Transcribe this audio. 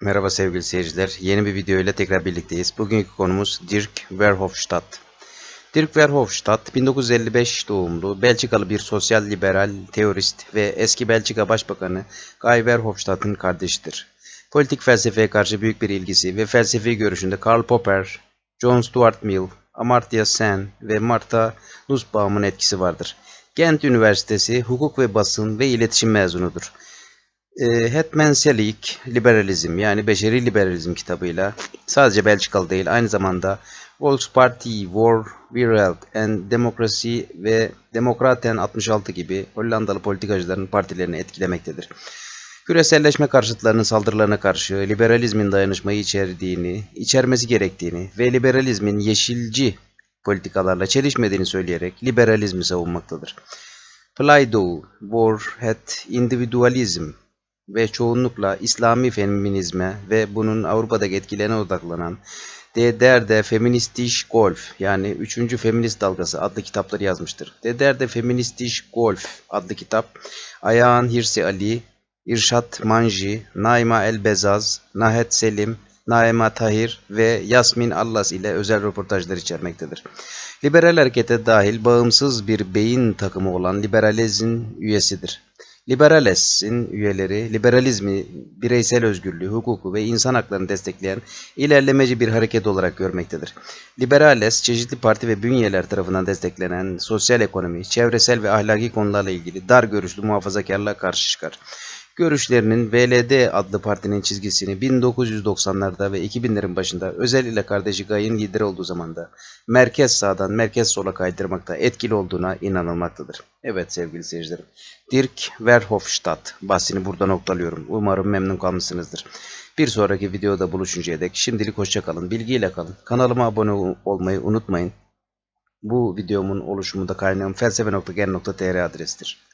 Merhaba sevgili seyirciler. Yeni bir video ile tekrar birlikteyiz. Bugünkü konumuz Dirk Verhofstadt. Dirk Verhofstadt 1955 doğumlu Belçikalı bir sosyal liberal teorist ve eski Belçika Başbakanı Guy Verhofstadt'ın kardeşidir. Politik felsefeye karşı büyük bir ilgisi ve felsefi görüşünde Karl Popper, John Stuart Mill, Amartya Sen ve Martha Nussbaum'un etkisi vardır. Gent Üniversitesi hukuk ve basın ve iletişim mezunudur. E, Hetmanselik Liberalizm yani Beşeri Liberalizm kitabıyla sadece Belçikalı değil aynı zamanda Volksparty, War, Wereld and Democracy ve Demokraten 66 gibi Hollandalı politikacıların partilerini etkilemektedir. Küreselleşme karşıtlarının saldırılarına karşı liberalizmin dayanışmayı içerdiğini, içermesi gerektiğini ve liberalizmin yeşilci politikalarla çelişmediğini söyleyerek liberalizmi savunmaktadır. Plato, War, Het, Individualism ve çoğunlukla İslami feminizme ve bunun Avrupa'daki etkilerine odaklanan De Derde Feministisch Golf yani 3. Feminist Dalgası adlı kitapları yazmıştır. De Derde Feministisch Golf adlı kitap Ayağın Hirsi Ali, İrşat Manji, Naima Elbezaz, Nahet Selim, Naima Tahir ve Yasmin Allas ile özel röportajlar içermektedir. Liberal harekete dahil bağımsız bir beyin takımı olan Liberalizm üyesidir. Liberales'in üyeleri liberalizmi, bireysel özgürlüğü, hukuku ve insan haklarını destekleyen ilerlemeci bir hareket olarak görmektedir. Liberales, çeşitli parti ve bünyeler tarafından desteklenen sosyal ekonomi, çevresel ve ahlaki konularla ilgili dar görüşlü muhafazakarlığa karşı çıkar. Görüşlerinin VLD adlı partinin çizgisini 1990'larda ve 2000'lerin başında özellikle kardeşi Gay'ın lideri olduğu zamanda merkez sağdan merkez sola kaydırmakta etkili olduğuna inanılmaktadır. Evet sevgili seyircilerim. Dirk Verhofstadt bahsini burada noktalıyorum. Umarım memnun kalmışsınızdır. Bir sonraki videoda buluşuncaya dek şimdilik hoşçakalın, bilgiyle kalın. Kanalıma abone olmayı unutmayın. Bu videomun oluşumunda kaynağım felsefe.gen.tr adresidir.